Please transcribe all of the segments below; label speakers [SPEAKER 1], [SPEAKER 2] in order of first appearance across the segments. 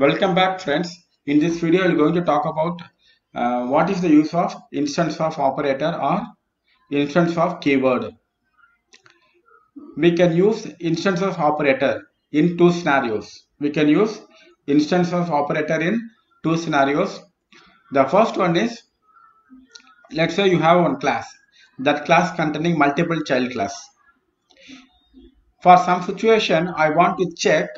[SPEAKER 1] Welcome back friends. In this video, we are going to talk about uh, what is the use of instance of operator or instance of keyword. We can use instance of operator in two scenarios. We can use instance of operator in two scenarios. The first one is, let's say you have one class. That class containing multiple child class. For some situation, I want to check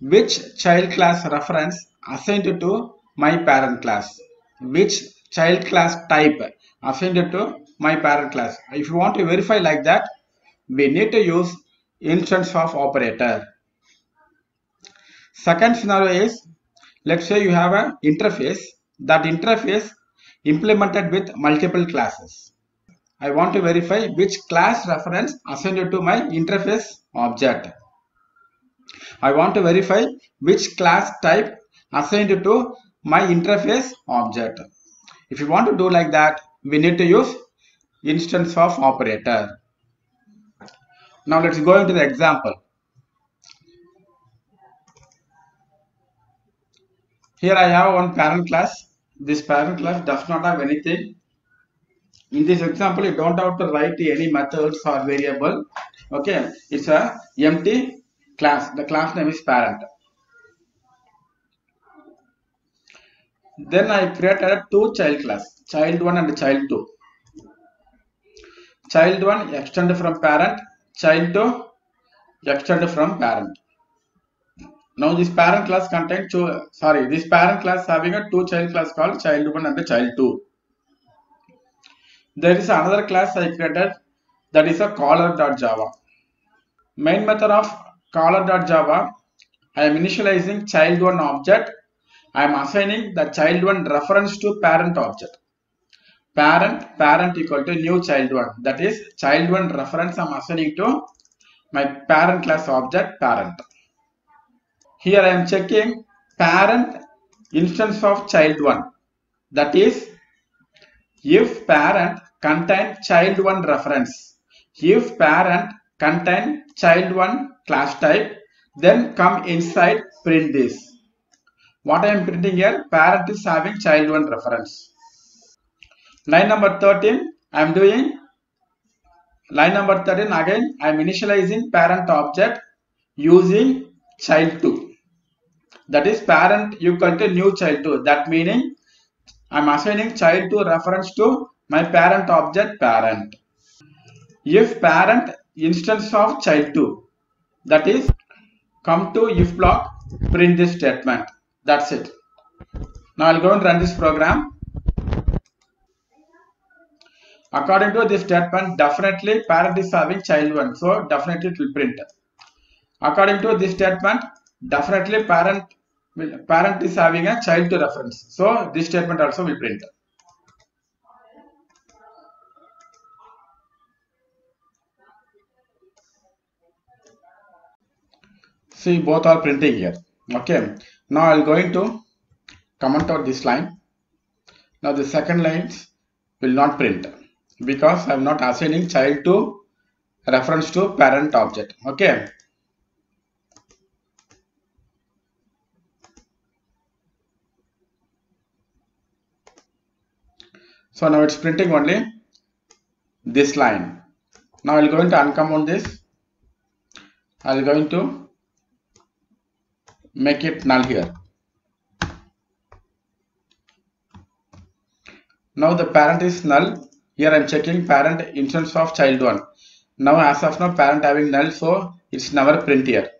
[SPEAKER 1] which child class reference assigned to my parent class? Which child class type assigned to my parent class? If you want to verify like that we need to use instance of operator. Second scenario is let's say you have an interface. That interface implemented with multiple classes. I want to verify which class reference assigned to my interface object I want to verify which class type assigned to my interface object. If you want to do like that, we need to use instance of operator. Now let's go into the example. Here I have one parent class. This parent class does not have anything. In this example, you don't have to write any methods or variable. Okay, it's a empty class the class name is parent then i created two child class child 1 and child 2 child 1 extended from parent child 2 extended from parent. Now this parent class contains two sorry this parent class having a two child class called child 1 and child 2 there is another class i created that is a caller.java main method of caller.java, I am initializing child1 object. I am assigning the child1 reference to parent object. Parent, parent equal to new child1. That is child1 reference I am assigning to my parent class object parent. Here I am checking parent instance of child1. That is if parent contain child1 reference. If parent contain child1 class type then come inside print this. What i am printing here? Parent is having child1 reference. Line number 13 i am doing. Line number 13 again i am initializing parent object using child2 that is parent equal to new child2 that meaning i am assigning child2 reference to my parent object parent. If parent instance of child2 that is come to if block print this statement. That's it. Now i'll go and run this program. According two this statement definitely parent is having child one. So definitely it will print. According to this statement definitely parent parent is having a child to reference. So this statement also will print see both are printing here. Okay. Now i'll going two comment out this line. Now the second lines will not print because i'm not assigning child to reference to parent object. Okay. So now it's printing only this line. Now i'll going to uncomment this. I'll going to make it null here. Now the parent is null. Here I am checking parent instance of child 1. Now as of now parent having null so it's never print here.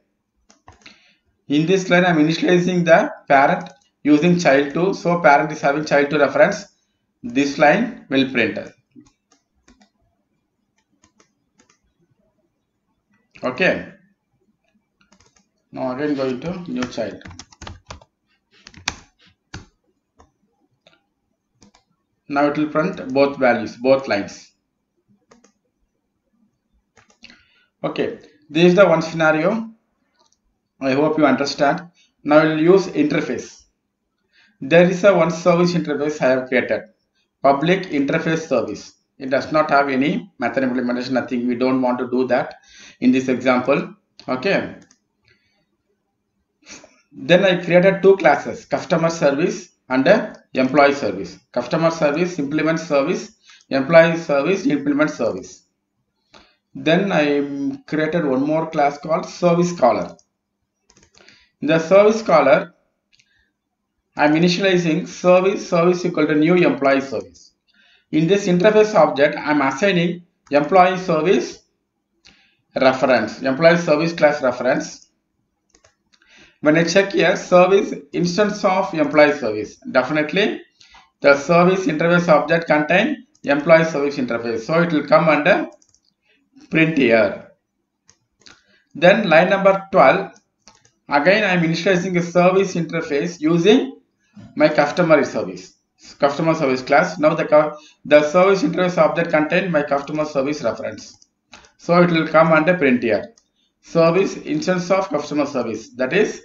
[SPEAKER 1] In this line I am initializing the parent using child 2 so parent is having child 2 reference. This line will print. Okay. Now again going to new child. Now it will print both values, both lines. Okay, this is the one scenario. I hope you understand. Now we will use interface. There is a one service interface I have created. Public interface service. It does not have any method implementation, nothing. We don't want to do that in this example. Okay Then I created two classes, customer service and employee service. Customer service implements service, employee service implements service. Then I created one more class called service caller. In the service caller, I'm initializing service service equal to new employee service. In this interface object, I'm assigning employee service reference, employee service class reference. When I check here, service instance of employee service, definitely the service interface object contain employee service interface. So it will come under print here. Then line number 12, again I am initializing a service interface using my customer service customer service class now the the service interface object contain my customer service reference so it will come under print here service instance of customer service that is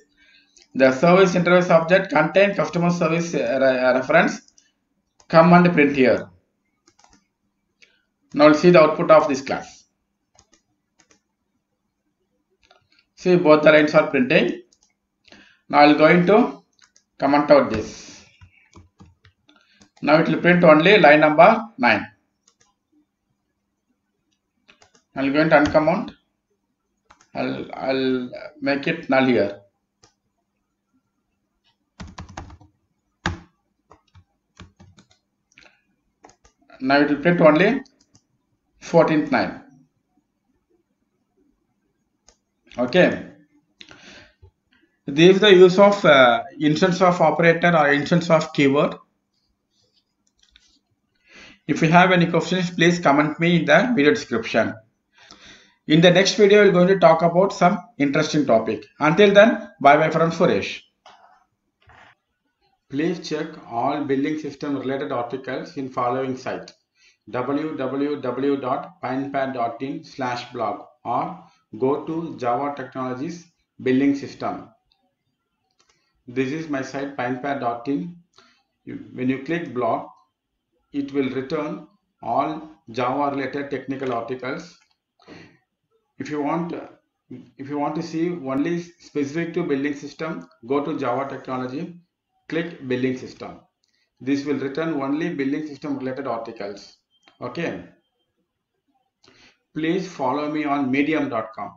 [SPEAKER 1] the service interface object contain customer service uh, reference come and print here now we'll see the output of this class see both the lines are printing now i'll go into comment out this. Now it will print only line number 9. I'll going to uncomment. I'll, I'll make it null here. Now it will print only 14th 9. Okay. This is the use of uh, instance of operator or instance of keyword. If you have any questions, please comment me in the video description. In the next video, we're going to talk about some interesting topic. Until then, bye bye from Suresh. Please check all billing system related articles in following site www.pinepad.in slash blog or go to Java Technologies billing system. This is my site pinepad.in when you click blog it will return all java related technical articles. If you want if you want to see only specific to building system go to java technology click billing system this will return only billing system related articles okay please follow me on medium.com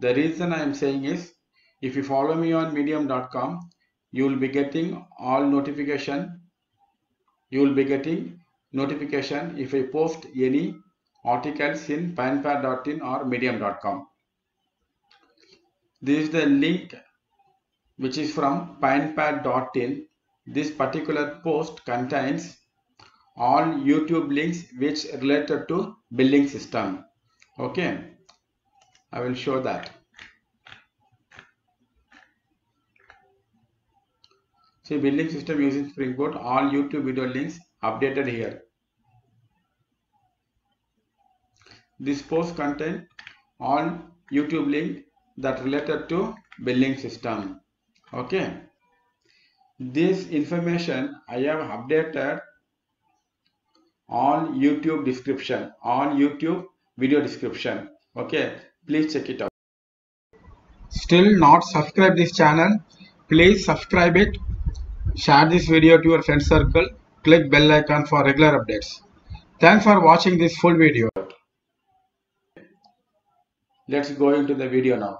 [SPEAKER 1] the reason i am saying is if you follow me on medium.com, you will be getting all notification. You will be getting notification if I post any articles in pinepad.in or medium.com. This is the link which is from pinepad.in. This particular post contains all YouTube links which related to billing system. Okay, I will show that. See billing system using Spring Boot, all YouTube video links updated here. This post contain all YouTube link that related to billing system. Okay. This information I have updated on YouTube description, on YouTube video description. Okay. Please check it out. Still not subscribe this channel. Please subscribe it Share this video to your friend circle. Click bell icon for regular updates. Thanks for watching this full video. Let's go into the video now.